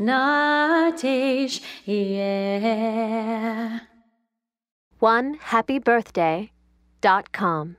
Natish, yeah. One happy birthday dot com.